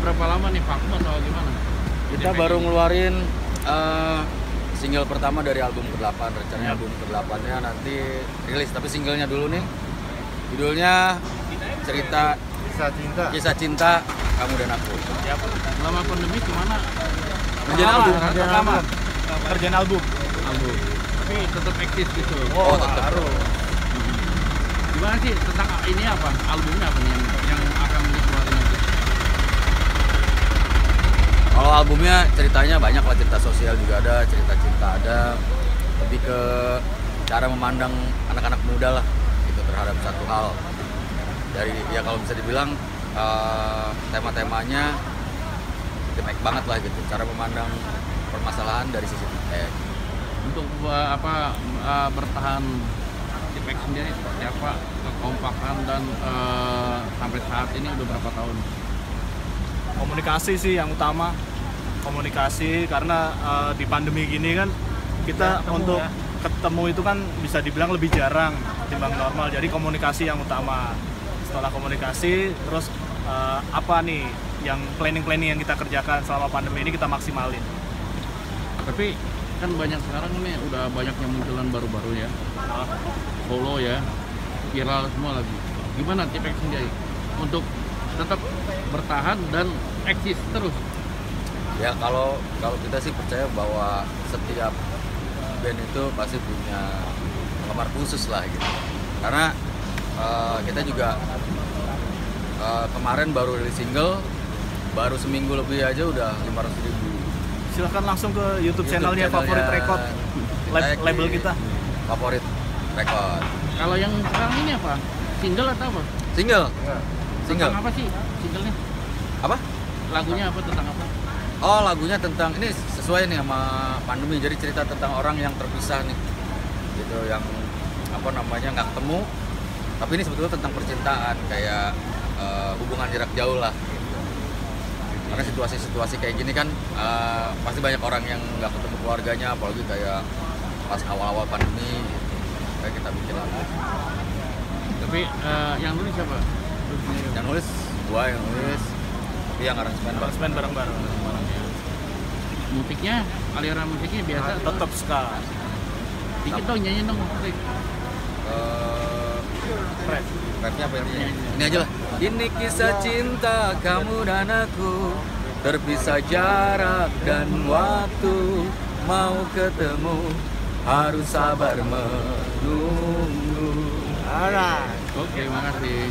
berapa lama nih vakum atau gimana? Kita baru ngeluarin eh, single pertama dari album ke-8. Rencananya Yap. album ke-8-nya nanti rilis, tapi singlenya dulu nih. Judulnya cerita Bisa cinta. kisah cinta kamu dan aku. Selama pandemi gimana? Kerjaan album, kerjaan rekaman. kerjaan album album. Tapi tetap eksis gitu. Oh, tetap. harus. Gimana sih tentang ini apa? Albumnya apa nih yang, yang akan dikeluarin nanti? Kalau albumnya ceritanya banyak lah cerita sosial juga ada, cerita cinta ada, lebih ke cara memandang anak-anak muda lah gitu terhadap satu hal. Dari ya kalau bisa dibilang eh, tema-temanya demek banget lah gitu, cara memandang permasalahan dari sisi eh, Untuk uh, apa uh, bertahan Tipek sendiri seperti apa? Kekompakan dan uh, sampai saat ini udah berapa tahun? komunikasi sih yang utama komunikasi karena eh, di pandemi gini kan kita Ketemu untuk ya. ketemu itu kan bisa dibilang lebih jarang ketimbang normal jadi komunikasi yang utama setelah komunikasi terus eh, apa nih yang planning-planning yang kita kerjakan selama pandemi ini kita maksimalin Tapi kan banyak sekarang ini udah banyak yang munculan baru-baru ya. Follow ya, viral semua lagi. Gimana Tipek sendiri untuk tetap bertahan dan eksis terus? Ya kalau kalau kita sih percaya bahwa setiap band itu pasti punya kamar khusus lah gitu karena eh, kita juga eh, kemarin baru rilis single baru seminggu lebih aja udah 500 ribu silahkan langsung ke YouTube, YouTube channelnya channelnya favorit record lab- kita label kita favorit record Kalau yang sekarang ini apa? Single atau apa? single single Tentang apa sih singlenya? apa Lagunya apa tentang apa? Oh lagunya tentang ini sesuai nih sama pandemi jadi cerita tentang orang yang terpisah nih gitu yang apa namanya nggak ketemu tapi ini sebetulnya tentang percintaan kayak eh, hubungan jarak jauh lah gitu. karena situasi-situasi kayak gini kan eh, pasti banyak orang yang nggak ketemu keluarganya apalagi kayak pas awal-awal pandemi gitu. kayak kita bikin lagu Tapi eh, yang nulis siapa? Yang nulis gua yang nulis tapi yang aransemen bareng-bareng. Musiknya, aliran musiknya biasa. atau- tetap ska Dikit dong nyanyi dong. Rick. Eh, Rap. Rapnya apa intinya? Ini aja lah. Ini kisah cinta kamu dan aku Terpisah jarak dan waktu Mau ketemu harus sabar menunggu Alright. Oke, makasih.